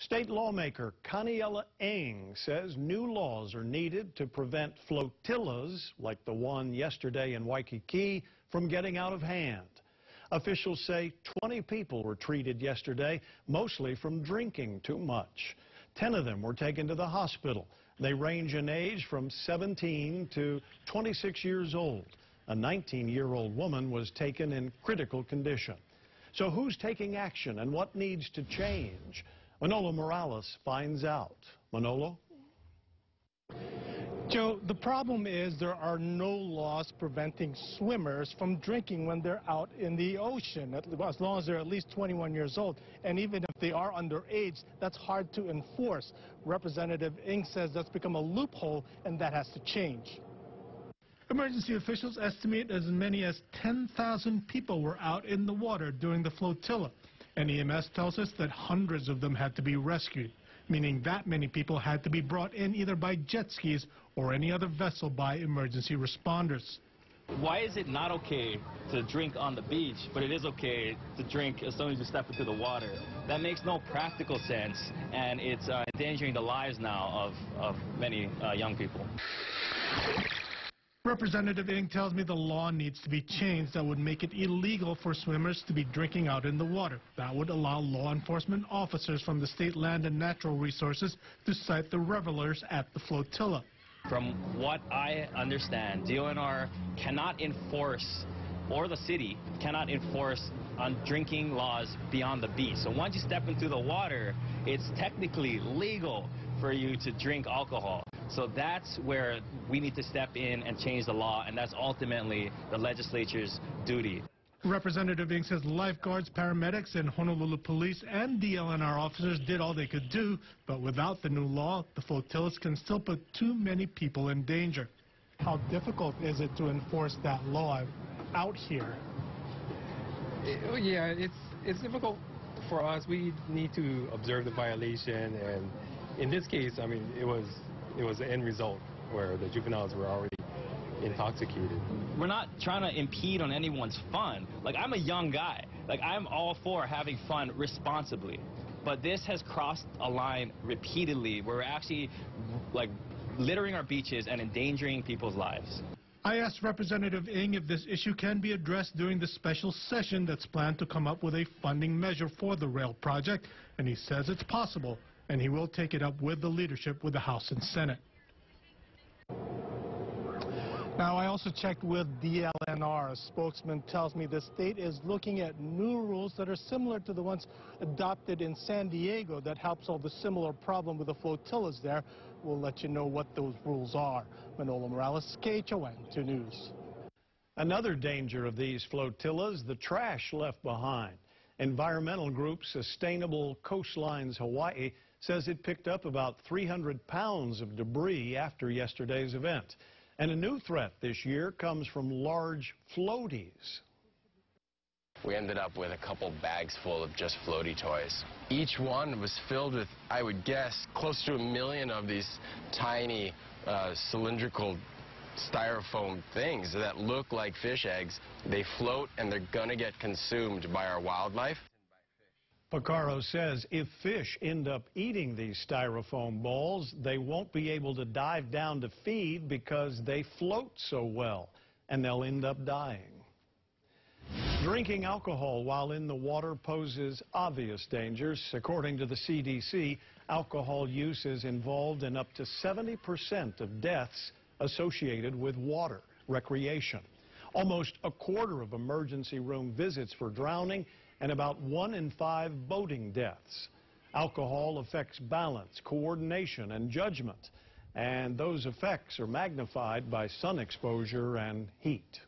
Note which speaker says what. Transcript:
Speaker 1: State lawmaker Kaniela Ing says new laws are needed to prevent flotillas like the one yesterday in Waikiki from getting out of hand. Officials say 20 people were treated yesterday, mostly from drinking too much. Ten of them were taken to the hospital. They range in age from 17 to 26 years old. A 19-year-old woman was taken in critical condition. So who's taking action and what needs to change? Manolo Morales finds out. Manolo?
Speaker 2: Joe, the problem is there are no laws preventing swimmers from drinking when they're out in the ocean, as long as they're at least 21 years old. And even if they are underage, that's hard to enforce. Representative Ing says that's become a loophole, and that has to change.
Speaker 3: Emergency officials estimate as many as 10,000 people were out in the water during the flotilla. And EMS tells us that hundreds of them had to be rescued, meaning that many people had to be brought in either by jet skis or any other vessel by emergency responders.
Speaker 4: Why is it not okay to drink on the beach, but it is okay to drink as soon as you step into the water? That makes no practical sense, and it's uh, endangering the lives now of, of many uh, young people.
Speaker 3: Representative Ing tells me the law needs to be changed that would make it illegal for swimmers to be drinking out in the water. That would allow law enforcement officers from the state land and natural resources to cite the revelers at the flotilla.
Speaker 4: From what I understand, DLNR cannot enforce, or the city cannot enforce on drinking laws beyond the beach. So once you step into the water, it's technically legal for you to drink alcohol. So that's where we need to step in and change the law, and that's ultimately the legislature's duty.
Speaker 3: Representative Ing says lifeguards, paramedics, and Honolulu police and DLNR officers did all they could do, but without the new law, the flotillas can still put too many people in danger.
Speaker 2: How difficult is it to enforce that law out here?
Speaker 5: It, yeah, it's it's difficult for us. We need to observe the violation, and in this case, I mean, it was it was the end result where the juveniles were already intoxicated.
Speaker 4: We're not trying to impede on anyone's fun. Like, I'm a young guy. Like, I'm all for having fun responsibly. But this has crossed a line repeatedly where we're actually, like, littering our beaches and endangering people's lives.
Speaker 3: I asked Representative Ing if this issue can be addressed during the special session that's planned to come up with a funding measure for the rail project, and he says it's possible and he will take it up with the leadership with the House and Senate.
Speaker 2: Now, I also checked with DLNR. A spokesman tells me the state is looking at new rules that are similar to the ones adopted in San Diego that help solve the similar problem with the flotillas there. We'll let you know what those rules are. Manolo Morales, KHON 2 News.
Speaker 1: Another danger of these flotillas, the trash left behind. Environmental group Sustainable Coastlines Hawaii says it picked up about 300 pounds of debris after yesterday's event. And a new threat this year comes from large floaties.
Speaker 6: We ended up with a couple bags full of just floaty toys. Each one was filled with, I would guess, close to a million of these tiny uh, cylindrical styrofoam things that look like fish eggs. They float and they're going to get consumed by our wildlife.
Speaker 1: Porcaro says if fish end up eating these styrofoam balls, they won't be able to dive down to feed because they float so well, and they'll end up dying. Drinking alcohol while in the water poses obvious dangers. According to the CDC, alcohol use is involved in up to 70% of deaths associated with water recreation. Almost a quarter of emergency room visits for drowning and about one in five boating deaths. Alcohol affects balance, coordination, and judgment, and those effects are magnified by sun exposure and heat.